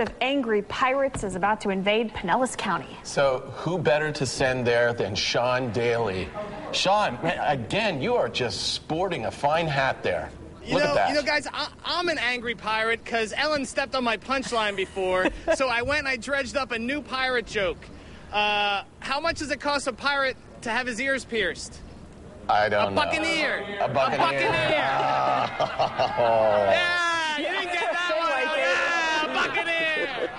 of angry pirates is about to invade Pinellas County. So, who better to send there than Sean Daly? Sean, man, again, you are just sporting a fine hat there. You Look know, at that. you know, guys, I, I'm an angry pirate because Ellen stepped on my punchline before, so I went and I dredged up a new pirate joke. Uh, how much does it cost a pirate to have his ears pierced? I don't A know. buccaneer. A buccaneer. A buccaneer. Oh. Yeah, you didn't get that one. yeah, buccaneer.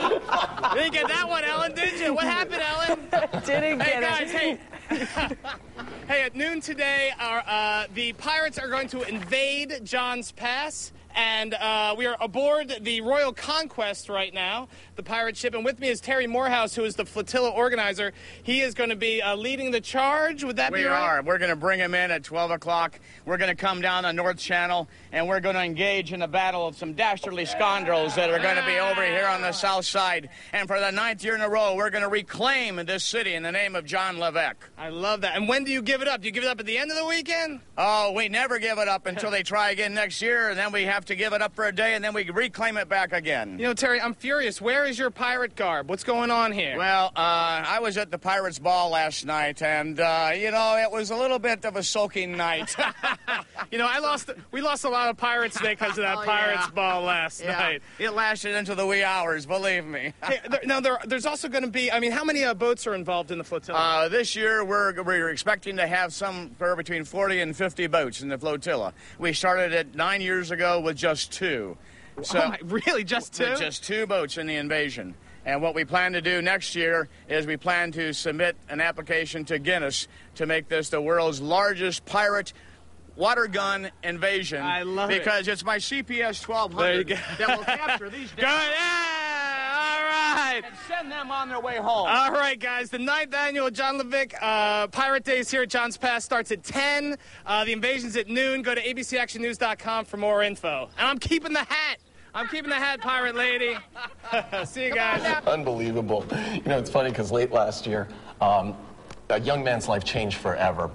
you didn't get that one, Ellen, did you? What happened, Ellen? Didn't Hey get guys, it. hey. hey, at noon today, our, uh, the pirates are going to invade John's Pass. And uh, we are aboard the Royal Conquest right now, the pirate ship. And with me is Terry Morehouse, who is the flotilla organizer. He is going to be uh, leading the charge. Would that We be right? We are. We're going to bring him in at 12 o'clock. We're going to come down the North Channel, and we're going to engage in a battle of some dastardly scoundrels that are going to be over here on the south side. And for the ninth year in a row, we're going to reclaim this city in the name of John Levique. I love that. And when do you give it up? Do you give it up at the end of the weekend? Oh, we never give it up until they try again next year, and then we have to give it up for a day, and then we reclaim it back again. You know, Terry, I'm furious. Where is your pirate garb? What's going on here? Well, uh, I was at the Pirates Ball last night, and, uh, you know, it was a little bit of a soaking night. you know, I lost. We lost a lot of pirates today because of that Oh, Pirates yeah. ball last Yeah, night. it lasted into the wee hours, believe me. Hey, there, now there, there's also going to be. I mean, how many uh, boats are involved in the flotilla? Uh, this year, we're, we're expecting to have somewhere between 40 and 50 boats in the flotilla. We started it nine years ago with just two. So, oh my, really, just two? with just two boats in the invasion. And what we plan to do next year is we plan to submit an application to Guinness to make this the world's largest pirate water gun invasion. I love it. because it's my CPS There you 1200 go. that will capture these Good. Yeah. All right. and send them on their way home. All right, guys. The ninth annual John Levique uh, Pirate Days here at John's Pass starts at 10. Uh, the invasion's at noon. Go to abcactionnews.com for more info. And I'm keeping the hat. I'm keeping the hat, Pirate Lady. See you guys. Unbelievable. You know, it's funny because late last year, um, a young man's life changed forever.